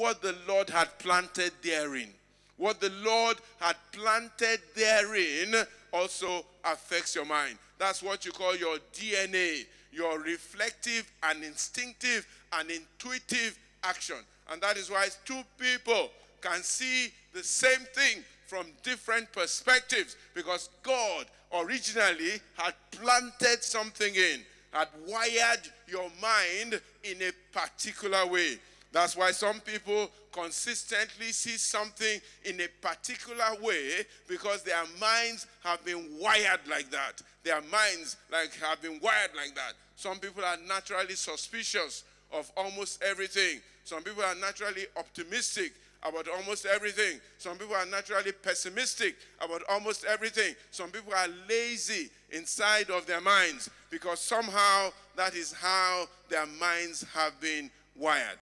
what the Lord had planted therein. What the Lord had planted therein also affects your mind. That's what you call your DNA, your reflective and instinctive and intuitive action. And that is why two people can see the same thing from different perspectives because God originally had planted something in, had wired your mind in a particular way. That's why some people consistently see something in a particular way because their minds have been wired like that. Their minds like have been wired like that. Some people are naturally suspicious of almost everything. Some people are naturally optimistic about almost everything. Some people are naturally pessimistic about almost everything. Some people are lazy inside of their minds because somehow that is how their minds have been wired.